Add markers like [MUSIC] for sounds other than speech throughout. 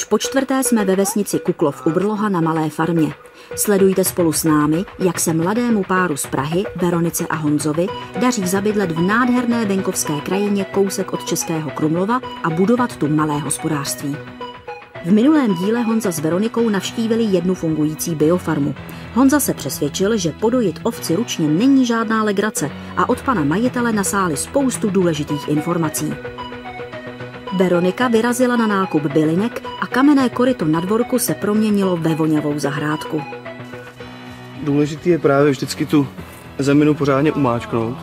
Už po čtvrté jsme ve vesnici Kuklov u Brloha na Malé farmě. Sledujte spolu s námi, jak se mladému páru z Prahy, Veronice a Honzovi, daří zabydlet v nádherné venkovské krajině kousek od Českého Krumlova a budovat tu malé hospodářství. V minulém díle Honza s Veronikou navštívili jednu fungující biofarmu. Honza se přesvědčil, že podojit ovci ručně není žádná legrace a od pana majitele nasáli spoustu důležitých informací. Veronika vyrazila na nákup bylinek kamenné koryto na dvorku se proměnilo ve voňavou zahrádku. Důležitý je právě vždycky tu zeminu pořádně umáčknout.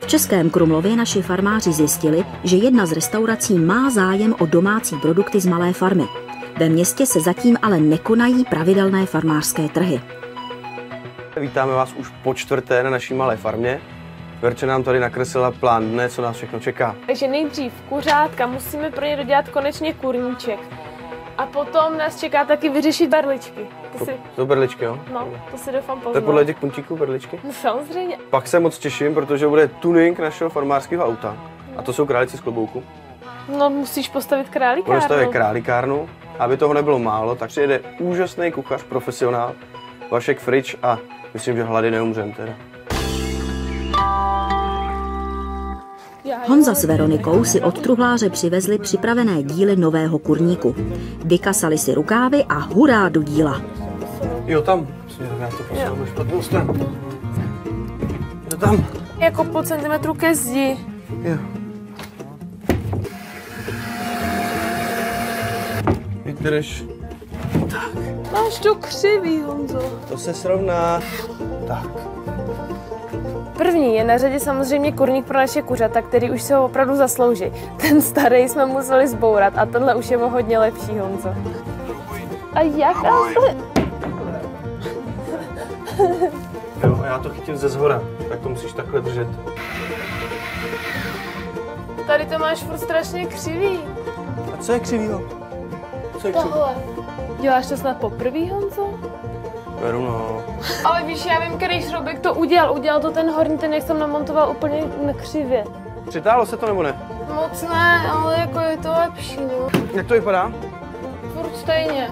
V Českém Krumlově naši farmáři zjistili, že jedna z restaurací má zájem o domácí produkty z malé farmy. Ve městě se zatím ale nekonají pravidelné farmářské trhy. Vítáme vás už po čtvrté na naší malé farmě. Verče nám tady nakreslila plán dne, co nás všechno čeká. Takže nejdřív kuřátka, musíme pro ně dodělat konečně kurníček. A potom nás čeká taky vyřešit berličky. Ty si, To berličky, jo? no, to si doufám To je podle těch puntíků berličky. No, samozřejmě. Pak se moc těším, protože bude tuning našeho farmářského auta. A to jsou králici z klobouku. No, musíš postavit králíka. Bude stavit králikárnu. Aby toho nebylo málo, tak přijede úžasný kuchař, profesionál, Vašek Frič a myslím, že hlady neumřem teda. Honza s Veronikou si od truhláře přivezli připravené díly nového kurníku. Vykasali si rukávy a hurá do díla. Jo, tam. Směrem, já to špatnou stranu. Jo, tam. Jako po centimetru ke zdi. Jo. Vydrž. Máš to křivý, Honzo. To se srovná. Tak. První je na řadě samozřejmě kurník pro naše kuřata, který už se ho opravdu zaslouží. Ten starý jsme museli zbourat a tenhle už je o hodně lepší, Honzo. A jaká to... Jo, a já to chytím ze zhora. Tak to musíš takhle držet. Tady to máš furt strašně křivý. A co je křivýho? Co je křivý? Tohle. Děláš to snad poprvý, Honzo? Beru, no. Ale víš, já vím, který šroubek to udělal. Udělal to ten horní, ten jak jsem namontoval úplně nekřivě. Přitáhlo se to nebo ne? Moc ne, ale jako je to lepší, no. Jak to vypadá? Furt stejně.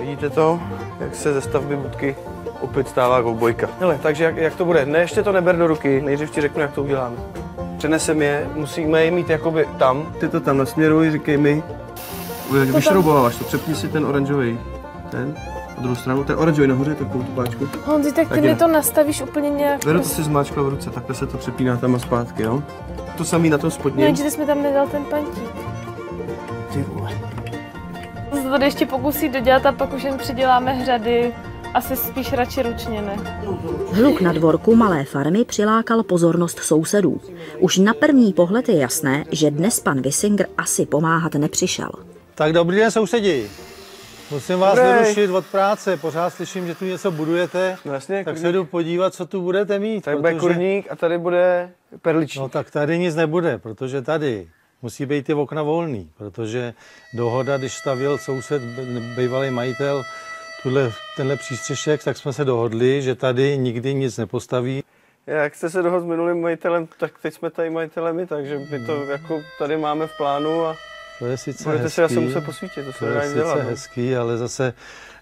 Vidíte to, jak se ze stavby budky opět stává koubojka. Hele, takže jak, jak to bude? Ne, ještě to neber do ruky, nejdřív ti řeknu, jak to uděláme. Přenesem je, musíme je mít jakoby tam. Ty to tam nasměruj, říkej mi. Vyšroubováváš to, přepni si ten oranžový. Ten, na druhou stranu, ten oranžový nahoře, takovou tu páčku. Honzi, tak ty Tak mi jdem. to nastavíš úplně nějak. Veru to si zmáčkla v ruce, takhle se to přepíná tam a zpátky, jo? To samý na tom No, spodním. jenže ty jsi mi tam nedal ten pantík. Ty vole. To se tady ještě pokusí dodělat a pak už jen přiděláme hřady. Asi spíš radši ručně, ne? Hluk na dvorku malé farmy přilákal pozornost sousedů. Už na první pohled je jasné, že dnes pan Visinger asi pomáhat nepřišel. Tak dobrý den, sousedi. Musím vás Dobrý. vyrušit od práce. Pořád slyším, že tu něco budujete. No jasně, tak kurník. se jdu podívat, co tu budete mít. Tady bude kurník a tady bude perličník. No tak tady nic nebude, protože tady musí být ty okna volný, protože dohoda, když stavěl soused, bývalý majitel, tuhle, tenhle přístřešek, tak jsme se dohodli, že tady nikdy nic nepostaví. Jak jste se dohodl s minulým majitelem, tak teď jsme tady majitelem my, takže my to jako tady máme v plánu a To je sice budete hezký, si asi muset posvítit, to se to je sice dělat. no. hezký, ale zase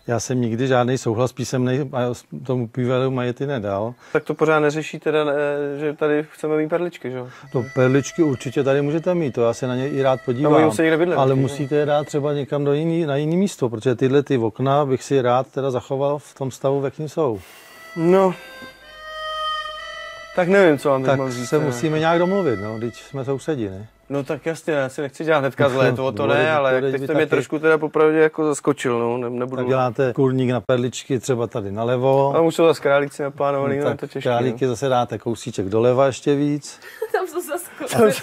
já jsem nikdy žádný souhlas písemný tomu bývalému majiteli nedal. Tak to pořád neřeší teda, ne, že tady chceme mít perličky, že jo? To perličky určitě tady můžete mít, to já se na ně i rád No, podívám. oni musí někde bydlet, ale taky, musíte je dát třeba někam do jiný, na jiný místo, protože tyhle ty okna bych si rád teda zachoval v tom stavu, v jakým jsou. No, tak nevím, co vám teď Tak mám říct. se ne. musíme nějak domluvit, no, teď jsme sousedi, ne? No tak jasně, já si nechci dělat hnedka zlé, to, to ne, ale teď jste mě taky. trošku teda popravdě jako zaskočil, no, ne, nebudu. Tak děláte kurník na perličky třeba tady nalevo, A už jsou zase králíci naplánovaný, no, tak to těžké. králíky zase dáte kousíček doleva ještě víc, [LAUGHS] Tam jsou zaskočit.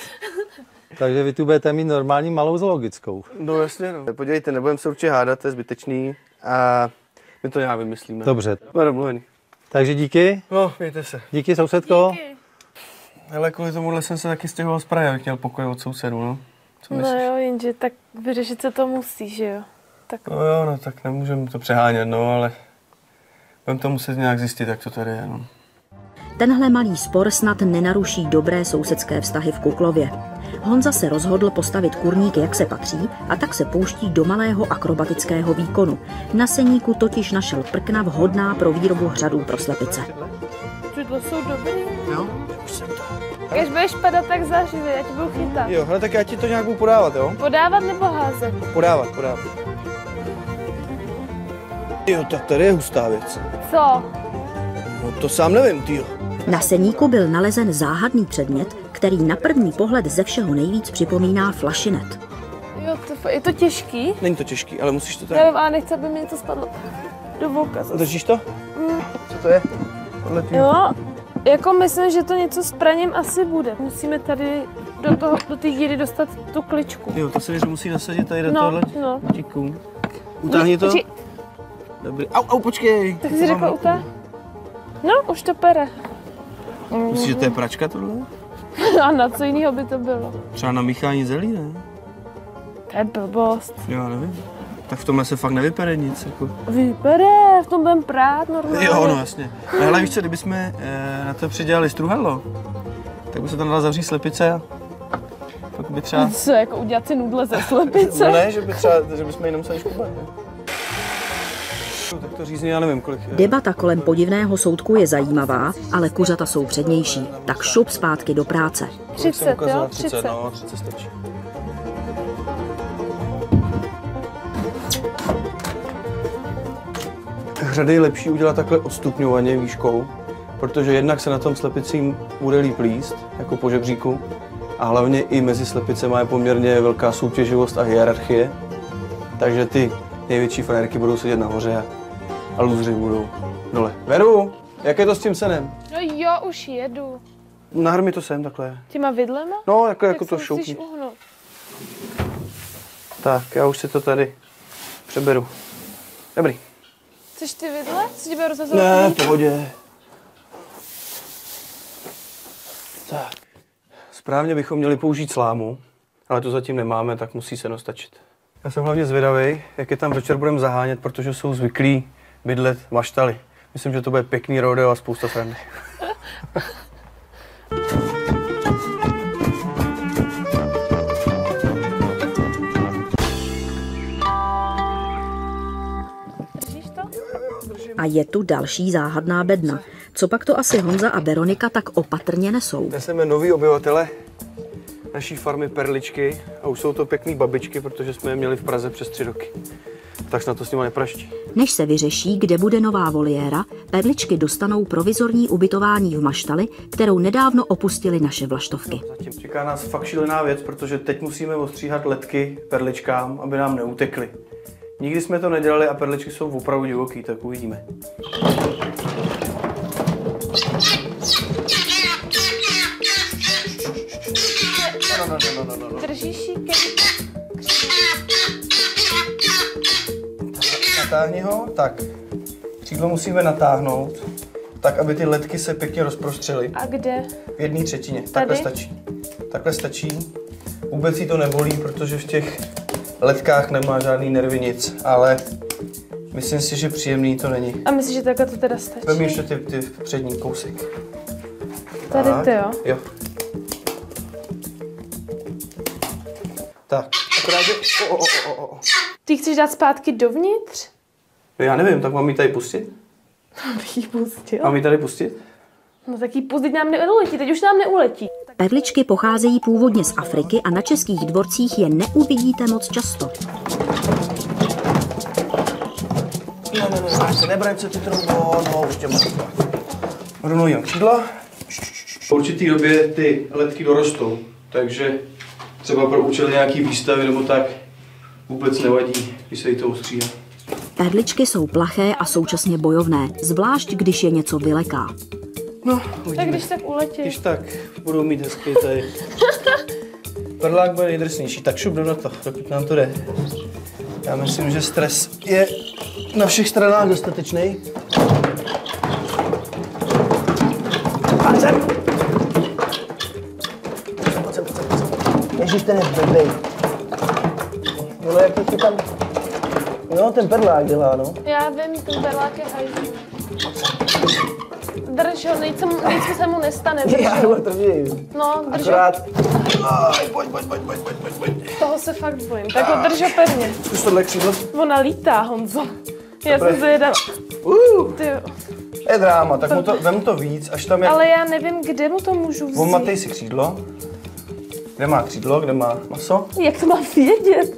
takže vy tu budete mít normální malou zoologickou. No. no jasně, no. Podívejte, nebudeme se určitě hádat, to je zbytečný a my to nějak vymyslíme. Dobře, Jsme takže díky, No, mějte se. díky sousedko. Ale kvůli tomuhle jsem se taky stěhoval z Prahy, abych měl pokoj od sousedů, no. Co No myslíš? jo, jenže tak vyřešit se to musí, že jo? Tak No jo, no tak nemůžeme to přehánět, no, ale budeme to muset nějak zjistit, jak to tady je, no. Tenhle malý spor snad nenaruší dobré sousedské vztahy v Kuklově. Honza se rozhodl postavit kurník, jak se patří, a tak se pouští do malého akrobatického výkonu. Na seníku totiž našel prkna vhodná pro výrobu hřadů pro slepice. Čudlo jsou dobrý. Jo? Když budeš padat, tak zařízej, já ti budu chytat. Jo, hele, tak já ti to nějak budu podávat, jo? Podávat nebo házet? Podávat, podávat. Jo, tak tady je hustá věc. Co? No to sám nevím, týjo. Na seníku byl nalezen záhadný předmět, který na první pohled ze všeho nejvíc připomíná flašinet. Jo, to, je to těžký? Není to těžký, ale musíš to Já tak... vím, ale nechci, aby mi něco spadlo do voka. Držíš to? Co to je? Podle. Jo, jako myslím, že to něco s praním asi bude. Musíme tady do toho, do té díry dostat tu kličku. Jo, to se že musí nasadit tady do No, tohle no. díku. Utáhni to. Počkej, Dobrý. Au, au, počkej. Tak jsi mám řekl ruku. utá? No, už to pere. Myslíš, že to je pračka tohle? [LAUGHS] A na co jiného by to bylo? Třeba na míchání zelí, ne? To je blbost. Jo, já nevím. Tak v tomhle se fakt nevypere nic. Jako. Vypere, v tom budem prát normálně. Jo, no jasně. No, ale víš co, kdybychom e, na to přidělali struhadlo, tak by se tam dala zavřít slepice a pak by třeba... Co, jako udělat si nudle ze slepice? No ne, že by třeba, že bychom jenom museli škubat, tak to řízně, já nevím, kolik... Debata kolem podivného soudku je zajímavá, ale kuřata jsou přednější, tak šup zpátky do práce. kolik jsem 30, ukazoval? jo, 30. no, 30 stačí. Hřady je lepší udělat takhle odstupňovaně výškou, protože jednak se na tom slepicím bude líp líst, jako po žebříku, a hlavně i mezi slepicemi je poměrně velká soutěživost a hierarchie, takže ty největší frajerky budou sedět nahoře a, a lůzři budou dole. Veru, jak je to s tím senem? No jo, už jedu. Nahr mi to sem takhle. Těma vidlema? No, jako, jako tak to musíš šoupni. uhnout. Tak, já už si to tady přeberu. Dobrý. Chceš ty vidle? Co ti bude rozhazovat? Ne, v pohodě. Tak. Správně bychom měli použít slámu, ale to zatím nemáme, tak musí se stačit. Já jsem hlavně zvědavý, jak je tam večer budeme zahánět, protože jsou zvyklí bydlet maštaly. Myslím, že to bude pěkný rodeo a spousta srandy. [LAUGHS] je tu další záhadná bedna. Co pak to asi Honza a Veronika tak opatrně nesou? Neseme nový obyvatele naší farmy Perličky a už jsou to pěkný babičky, protože jsme je měli v Praze přes tři roky. Tak snad to s nimi nepraští. Než se vyřeší, kde bude nová voliéra, perličky dostanou provizorní ubytování v maštali, kterou nedávno opustili naše vlaštovky. Zatím čeká nás fakt šílená věc, protože teď musíme ostříhat letky perličkám, aby nám neutekly. Nikdy jsme to nedělali a perličky jsou opravdu divoký, tak uvidíme. No, no, no, no, no, no. Držíš. Natáhni ho, tak. Křídlo musíme natáhnout, tak aby ty letky se pěkně rozprostřely. A kde? V jedné třetině. Takhle Tady? stačí. Takhle stačí. Vůbec jí to nebolí, protože v těch letkách nemá žádný nervy nic, ale myslím si, že příjemný to není. A myslíš, že takhle to teda stačí? Vem ještě ty, ty přední kousek. Tady Tak, to jo. Jo. Tak, akorát, že... O, o, o, o, o. Ty chceš dát zpátky dovnitř? No já nevím, tak mám ji tady pustit? [LAUGHS] Abych ji pustil. Mám ji tady pustit? No tak ji pustit nám neuletí, teď už nám neuletí. Perličky pocházejí původně z Afriky a na českých dvorcích je neuvidíte moc často. Ne, ne, ne, ne, nebraň se ty trombo, no, už tě. Rovnou jim křídla. V určitý době ty letky dorostou, takže třeba pro účel nějaký výstavy nebo tak vůbec nevadí, když se jí to ostříhá. Perličky jsou plaché a současně bojovné, zvlášť když je něco vyleká. No, Tak uvidíme. když tak uletí. Když tak budou mít hezký tady. [LAUGHS] Perlák bude nejdrsnější, tak šup do to, dokud nám to jde. Já myslím, že stres je na všech stranách dostatečný. Pojď sem! Pojď sem, pojď sem, pojď sem. Ježíš, ten je blbej. Vole, jak je tam... No, ten perlák dělá, no. Já vím, ten berlák je hajzl. Drž ho, nic, se mu, nic se mu nestane. [LAUGHS] Drž Já ho. ho držím. No, drž ho. Akorát Aj, pojď, pojď, pojď, pojď, pojď, pojď, pojď. Toho se fakt bojím. Tak ho drž opevně. Zkus tohle křídlo. Ona lítá, Honzo. Já Dobré. jsem zvědavá. Uh, Ty jo. je dráma, tak mu to, vem to víc, až tam je... Ale já nevím, kde mu to můžu vzít. Pomatej si křídlo. Kde má křídlo, kde má maso? Jak to mám vědět?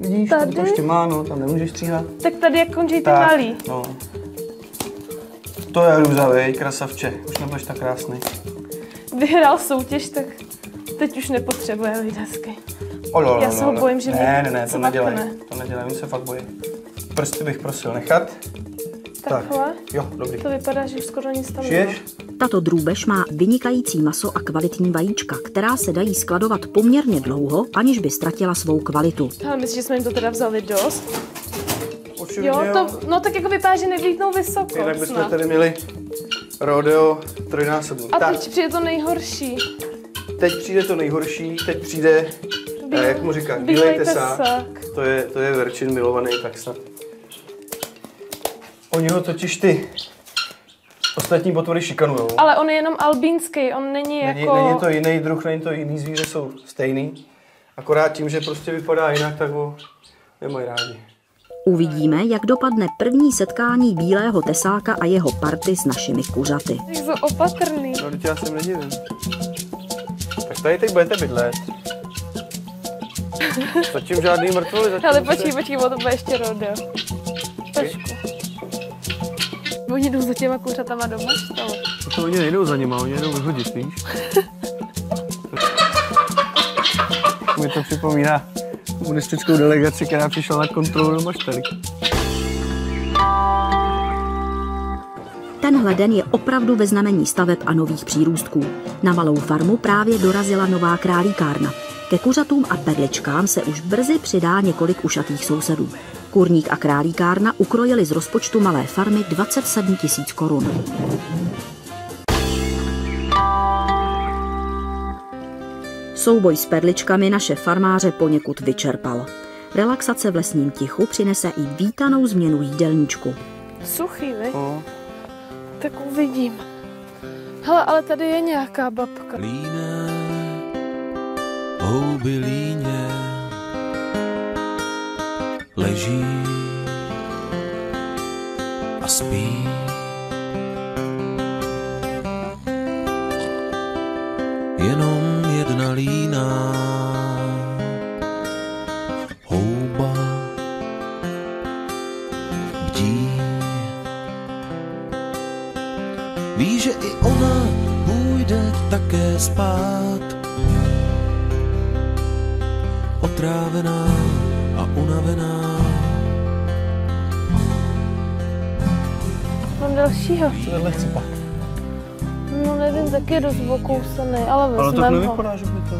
Vidíš, Tady? to ještě má, no, tam nemůžeš stříhat. Tak tady jak končí ty malý. no. To je růza, vej, krasavče. Už nebudeš tak krásný. Vyhrál soutěž, tak teď už nepotřebuje lídesky. Olo, Já se ho bojím, že Ne, mě ne, ne, to nedělej. nakne. To nedělej, on se fakt bojí. Prsty bych prosil nechat. Takhle? Jo, dobrý. To vypadá, že už skoro nic tam Žiješ? Tato drůbež má vynikající maso a kvalitní vajíčka, která se dají skladovat poměrně dlouho, aniž by ztratila svou kvalitu. Ale myslíš, že jsme jim to teda vzali dost? Očividně Jo, to, no tak jako vypadá, že nevlítnou vysoko Jinak bychom snad. tady měli rodeo trojnásobný. A tak, teď přijde to nejhorší. teď přijde to nejhorší, teď přijde, Bílej- eh, jak mu říkáš, bílej bílej tesák. tesák. To je, to je verčin milovaný, tak snad. Oni ho totiž ty ostatní potvory šikanujou. Ale on je jenom albínský, on není, Není, jako... není to jiný druh, není to jiný zvíře, jsou stejný. Akorát tím, že prostě vypadá jinak, tak ho nemají rádi. Uvidíme, jak dopadne první setkání bílého tesáka a jeho party s našimi kuřaty. Jak jsou opatrný. No, já se nedivím. Tak tady teď budete bydlet. Zatím žádný mrtvoly, zatím Ale počkej, počkej, o to bude ještě rodeo. Trošku. Oni jdou za těma kuřatama do maštale. To oni nejdou za nima, oni jdou vyhodit, víš? [LAUGHS] Mi to připomíná komunistickou delegaci, která přišla na kontrolu do maštaly. Tenhle den je opravdu ve znamení staveb a nových přírůstků. Na malou farmu právě dorazila nová králíkárna. Ke kuřatům a perličkám se už brzy přidá několik ušatých sousedů. Kurník a králíkárna ukrojili z rozpočtu malé farmy 27 tisíc korun. Souboj s perličkami naše farmáře poněkud vyčerpal. Relaxace v lesním tichu přinese i vítanou změnu jídelníčku. Suchý, vy? No, Tak uvidím. Hele, ale tady je nějaká babka. Líné, houby líně, leží a spí. Jenom jedna líná, houba bdí. Ví, že i ona půjde také spát. Otrávená a unavená. Mám dalšího. co tenhle chci pak. Nevím, tak je dost okousaný, ale Ale to vezmem ho. nevypadá, že by to...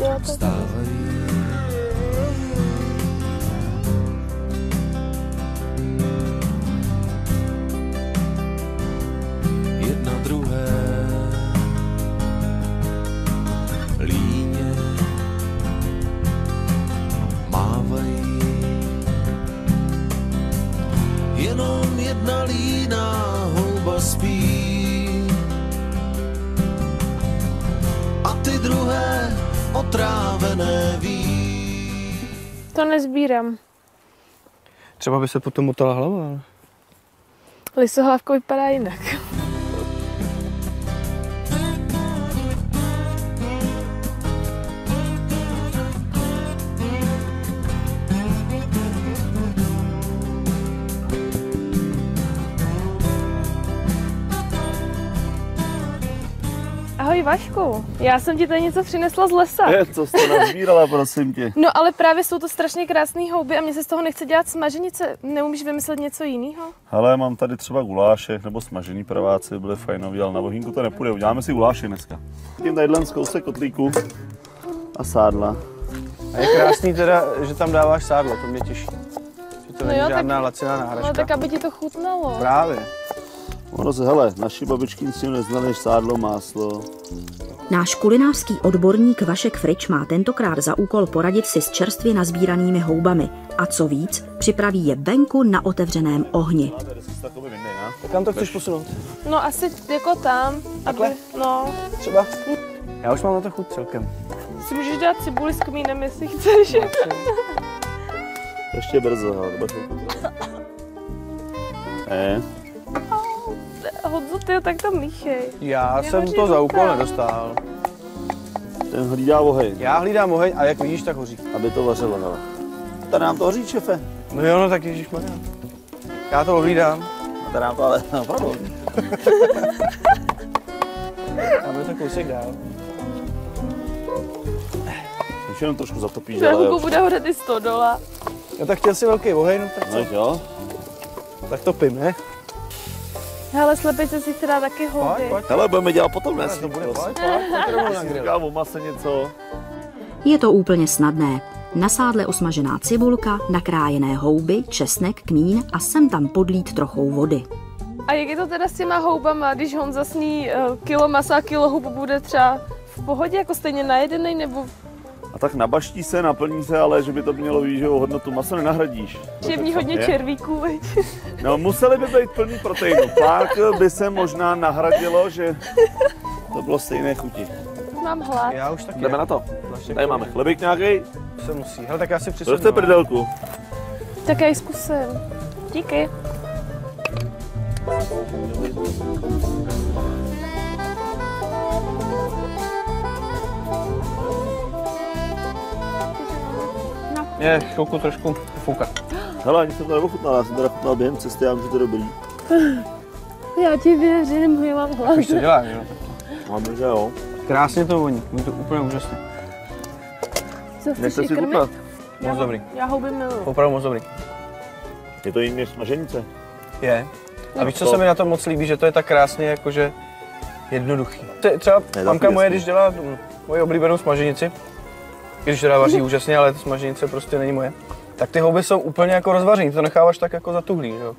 Jo, tak Vstávají. Jedna druhé líně mávají. Jenom jedna líná houba spí ty druhé otrávené ví. to nezbírám. Třeba by se potom motala hlava, ale... Lisohlávko vypadá jinak. Ahoj Vašku, já jsem ti tady něco přinesla z lesa. Je, co jste nazbírala, prosím tě. No ale právě jsou to strašně krásné houby a mě se z toho nechce dělat smaženice. Neumíš vymyslet něco jiného? Hele, mám tady třeba gulášek nebo smažený praváci, byly fajnový, ale na vohýnku to nepůjde. Uděláme si gulášek dneska. Tím tadyhle z kousek kotlíku a sádla. A je krásný teda, že tam dáváš sádlo, to mě těší. Že to No není jo, tak- žádná laciná No náhražka. tak aby ti to chutnalo. Právě. Ono se, hele, naši babičky nic neznali, než sádlo, máslo. Náš kulinářský odborník Vašek Frič má tentokrát za úkol poradit si s čerstvě nazbíranými houbami. A co víc, připraví je venku na otevřeném ohni. Tak kam to chceš posunout? No asi jako tam, aby, Takhle? no, Třeba? Já už mám na to chuť celkem. Si můžeš dát cibuli s kmínem, jestli chceš. Ještě brzo, ale to bude chvilku trvat. Ne, Honzo, ty tak to míchej. Já jsem Nehoří to za úkol nedostal. ten hlídá oheň, Já hlídám oheň a jak vidíš, tak hoří. aby to vařilo, hele. Tady nám to hoří, šefe. No jo, no tak ježíš Já to ohlídám. Tady nám to ale napadlo. [LAUGHS] Dáme to kousek dál. Už jenom trošku zatopíš, Za ale už. bude hořet i stodola. No tak chtěl si velký oheň, no tak, No jo, tak to pím, ne? Hele, slepice si dát taky houby. pojď. hele, budeme dělat potom dnes. To bude, pojď, pojď, něco. Je to úplně snadné. Na sádle osmažená cibulka, nakrájené houby, česnek, kmín a sem tam podlít trochou vody. A jak je to teda s těma houbama, když Honza sní uh, kilo masa a kilo hub bude třeba v pohodě, jako stejně najedený, nebo A tak nabaští se, naplní se, ale že by to mělo jo, hodnotu maso nenahradíš. že je v ní hodně je. červíků, veď? No, museli by být plný proteinu. Pak by se možná nahradilo, že to bylo stejné chuti. Mám hlad. Já už taky. Jdeme na to. Naše Tady máme chlebík nějaký. Se musí. Hele, tak já si Co přisednu. jste prdelku? Tak já ji zkusím. Díky. Je, chvilku trošku foukat. Hele, ani jsem to neochutnal, já jsem to chutnal během cesty, já vím, že to je dobrý. [LAUGHS] Já ti věřím, já mám hlad. Víš, co děláš, jo? Máme, že jo. Krásně to voní, je to úplně úžasné. Co chceš Nechte i si krmit? chutnat. Moc dobrý, Já houby miluju. opravdu moc dobrý. Je to jiný než smaženice. Je. A víš, co To- se mi na tom moc líbí, že to je tak krásně jakože jednoduchý. Tře- Třeba to mamka moje, když dělá moji oblíbenou smaženici, když teda vaří úžasně, ale ta smaženice prostě není moje, tak ty houby jsou úplně jako rozvařený, to necháváš tak jako zatuhlý, že jo?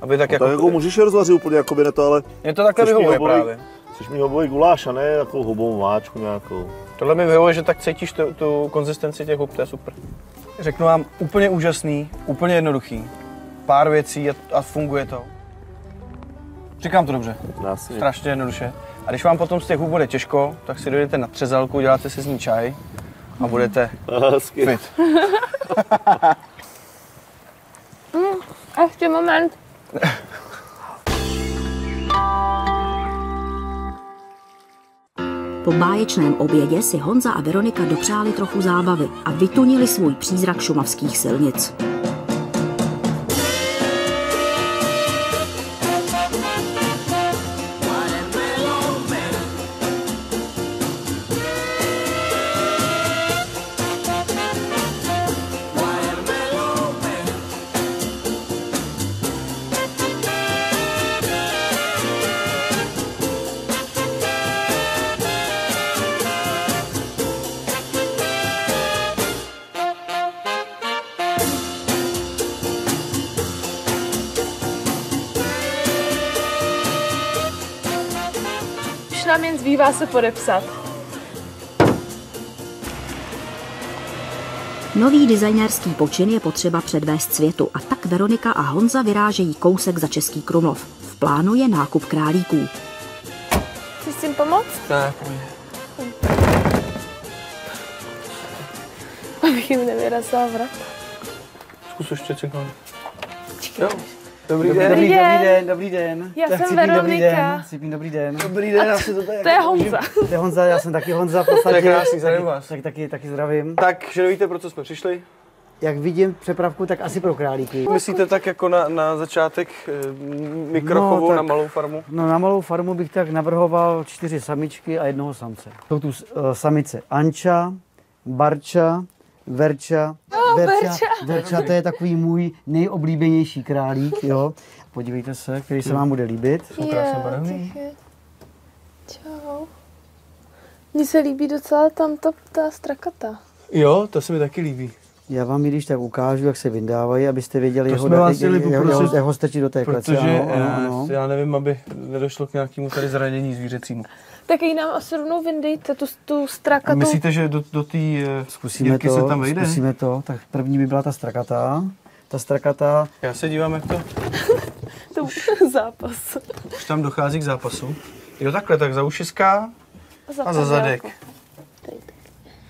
Aby tak No, jako, tak jako můžeš je rozvařit úplně, jako by ne to, ale mě to takhle vyhovuje houbový? právě. chceš mít hobový guláš a ne takovou hobovou máčku nějakou. Tohle mi vyhovuje, že tak cítíš tu, tu konzistenci těch hub, to je super. Řeknu vám, úplně úžasný, úplně jednoduchý. Pár věcí a, a funguje to. Říkám to dobře, Násilně. strašně jednoduše. A když vám potom z těch hub bude těžko, tak si dojdete na třezalku, děláte si z ní čaj a budete [LAUGHS] Hezky. fit. [LAUGHS] A ještě moment. Po báječném obědě si Honza a Veronika dopřáli trochu zábavy a vytunili svůj přízrak šumavských silnic. Podepsat. Nový designérský počin je potřeba předvést světu a tak Veronika a Honza vyrážejí kousek za Český Krumlov. V plánu je nákup králíků. Chceš s tím pomoct? Ne, Abych jim nevyrazila vrat. zkus ještě ciknout. Jo. Dobrý Dobrý, den. dobrý, den. dobrý den, dobrý den. Já Tak jsem Cipín, Dobrý Veronika. den, Cipín, dobrý den. Dobrý den, to tady. To je Honza. [LAUGHS] To je Honza, já jsem taky Honza To je krásný, zdravím taky, vás. tak, taky, taky zdravím. Tak, že nevíte, pro co jsme přišli? Jak vidím přepravku, tak asi pro králíky. Myslíte tak jako na, na začátek eh, mikrochovu No, tak- na malou farmu? No na malou farmu bych tak navrhoval čtyři samičky a jednoho samce. Jsou tu uh, samice Anča, Barča, Verča. Verča. Verča, to je takový můj nejoblíbenější králík, jo. Podívejte se, který se vám bude líbit. Jsou krásně barevný. Čau. Mně se líbí docela tam ta, ta strakata. Jo, to se mi taky líbí. Já vám ji když tak ukážu, jak se vyndávají, abyste věděli, To jeho, jsme vás jak, chtěli jak, jak, poprosit, jak ho strčit do té klece. Protože ano, ano, ano. eh, já nevím, aby nedošlo k nějakému tady zranění zvířecímu. Tak ji nám asi rovnou vyndejte, tu, tu A strakatu. myslíte, že do, do té eh, Zkusíme to, se tam vejde? zkusíme to. Tak první by byla ta strakata. Ta strakata, Já se dívám, jak to [LAUGHS] Tu zápas. už tam dochází k zápasu. Jo, takhle, tak za ušiska a za zadek.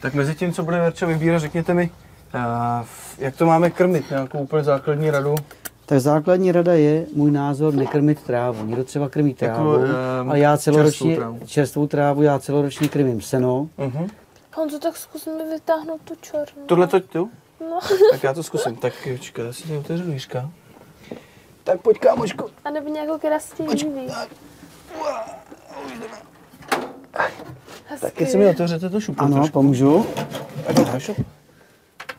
Tak mezi tím, co bude Verča vybírat, řekněte mi, uh, jak to máme krmit, nějakou úplně základní radu. Tak základní rada je, můj názor, nekrmit trávu. Někdo třeba krmí Jako, trávu, ehm, ale já celoročně, čerstvou trávu. čerstvou trávu, já celoročně krmím seno. Uh-huh. Honzo, tak zkus mi vytáhnout tu černou. Tohle to tu? No. Tak já to zkusím. Tak počkej, já si tady otevřu dvířka. Tak pojď kámoško. A nebo nějakou, líbí. Tak jestli mi otevřete to šupu Ano, trošku. pomůžu. Tak to dáš.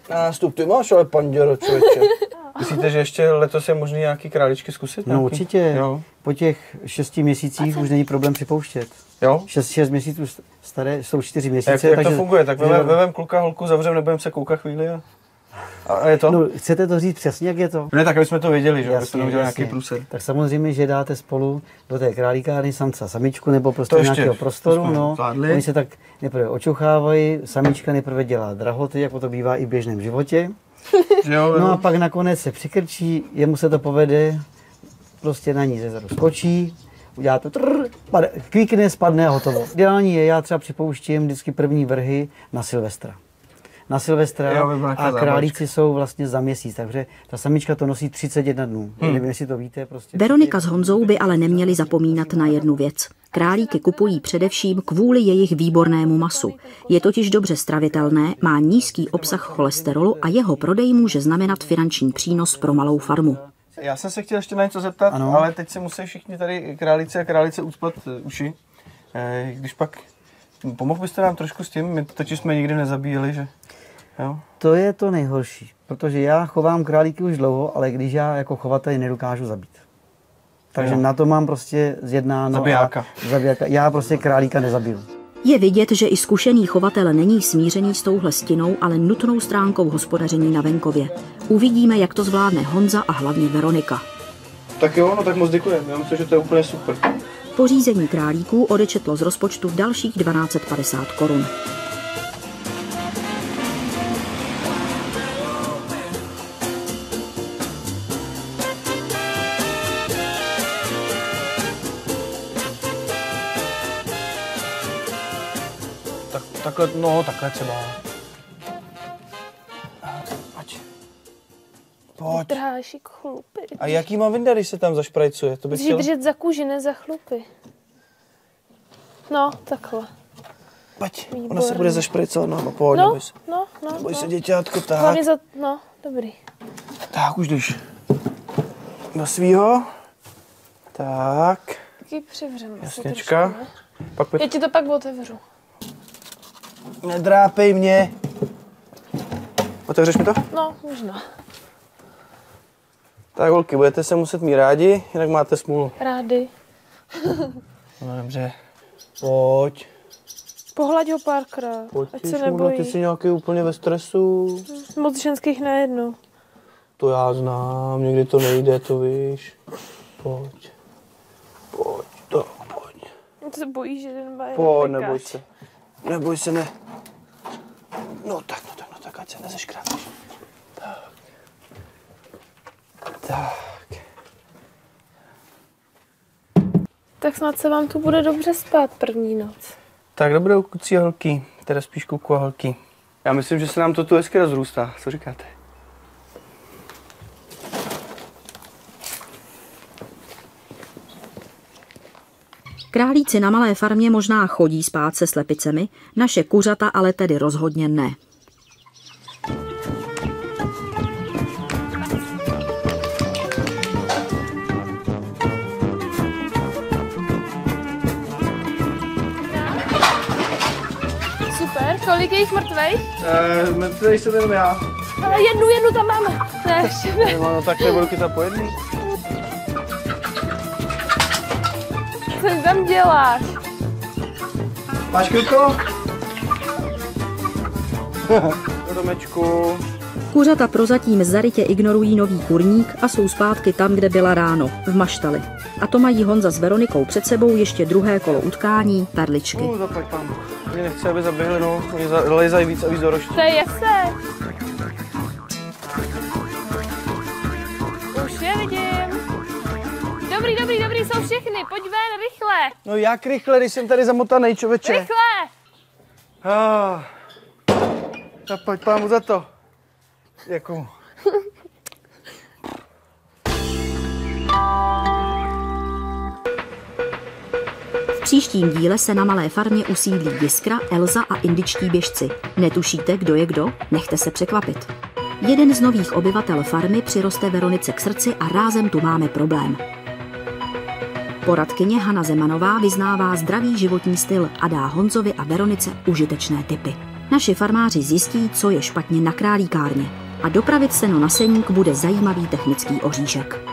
Nástup, ty máš ale panděro, člověče. [LAUGHS] Myslíte, že ještě letos je možný nějaký králičky zkusit? No nějaký? určitě. Jo. Po těch šesti měsících už není problém připouštět. Jo? Šest, šest měsíců staré jsou čtyři měsíce. jak, jak to takže- funguje? Tak takže- vevem, kluka, holku, zavřem, nebudeme se koukat chvíli a, a je to? No, chcete to říct přesně, jak je to? Ne, tak aby jsme to věděli, že jsme Jasně, neudělali jasně. nějaký průser. Tak samozřejmě, že dáte spolu do té králíkárny samca samičku nebo prostě To ještě, nějakého to prostoru. jsme No, zvládli. oni se tak nejprve očuchávají, samička nejprve dělá drahoty, jako to bývá i v běžném životě. [LAUGHS] Jo, No a pak nakonec se přikrčí, jemu se to povede, prostě na ní ze zadu skočí, udělá to trr, pade, kvíkne, spadne a hotovo. Ideální je, já třeba připouštím vždycky první vrhy na Silvestra. Na Silvestra Jo, a králíci jsou vlastně za měsíc, takže ta samička to nosí 31 dnů. Hmm. Nevím, jestli to víte. Prostě Veronika s Honzou by ale neměli zapomínat na jednu věc. Králíky kupují především kvůli jejich výbornému masu. Je totiž dobře stravitelné, má nízký obsah cholesterolu a jeho prodej může znamenat finanční přínos pro malou farmu. Já jsem se chtěl ještě na něco zeptat, Ano. ale teď se musí všichni tady králice a králice ucpat eh, uši. Eh, Když pak, pomohl byste nám trošku s tím, my totiž jsme nikdy nezabíjeli, že? Jo? To je to nejhorší, protože já chovám králíky už dlouho, ale když já jako chovatel je nedokážu zabít. Takže Jo. na to mám prostě zjednáno. Zabijáka. Zabijáka. Já prostě králíka nezabiju. Je vidět, že i zkušený chovatel není smířený s touhle stinou, ale nutnou stránkou hospodaření na venkově. Uvidíme, jak to zvládne Honza a hlavně Veronika. Tak jo, no tak moc děkujeme, já myslím, že to je úplně super. Pořízení králíků odečetlo z rozpočtu dalších 1250 korun. Takhle, no takhle třeba. Ať. Pojď. Dráš jako chlupy. A jaký mám vyndat, když se tam zašprajcuje? To bych Musíš chtěl... držet za kůži, ne za chlupy. No, takhle. Pojď, ona Výborně. se bude zašprajcovat náma, pojď, No, neboj se. no, no. Neboj no. se, děťátko, tak. Hlavně za, no, dobrý. Tak, už jdeš. Do svýho. Tak. Taky přivřem. asi Jasněčka. trošku, ne? Pak pojď. Já ti to pak otevřu. Nedrápej mě. Otevřeš mi to? No, možná. Tak holky, budete se muset mít rádi, jinak máte smůlu. Rády. No dobře. Pojď. Pohlaď ho párkrát, Pojď, ať ty se šmudo, nebojí. ty jsi nějaký úplně ve stresu. Moc ženských najednou. To já znám, někdy to nejde, to víš. Pojď. Pojď, to, pojď. On se bojí, že jeden má Pojď, neboj se. Neboj se, ne. No tak, no tak, no tak, ať se nezeškrábíš. Tak. Tak. Tak snad se vám tu bude dobře spát první noc. Tak dobrou kucí a holky, teda spíš kuku a holky. Já myslím, že se nám to tu hezky rozrůstá. Co říkáte? Králíci na malé farmě možná chodí spát se slepicemi, naše kuřata ale tedy rozhodně ne. Super, kolik je jich mrtvej? Uh, mrtvej se jenom já. Ale jednu, jednu tam máme. Ne. No, tak nebudu kytat po jedný. Co jsi tam děláš? Máš kliko? [LAUGHS] Do domečku. Kuřata prozatím zarytě ignorují nový kurník a jsou zpátky tam, kde byla ráno, v maštali. A to mají Honza s Veronikou před sebou ještě druhé kolo utkání, perličky. Uh, zaplať. Mě nechci, aby zaběhli, no. Oni za- víc a víc do roští. To je jasné. Dobrý, dobrý, dobrý, jsou všechny. Pojď ven, rychle. No jak rychle, když jsem tady zamotaný, čověče. Rychle. Ah. Tak pojď pámu za to. Děkuju. V příštím díle se na malé farmě usídlí Jiskra, Elza a indičtí běžci. Netušíte, kdo je kdo? Nechte se překvapit. Jeden z nových obyvatel farmy přiroste Veronice k srdci a rázem tu máme problém. Poradkyně Hana Zemanová vyznává zdravý životní styl a dá Honzovi a Veronice užitečné typy. Naši farmáři zjistí, co je špatně na králíkárně a dopravit seno na seník bude zajímavý technický oříšek.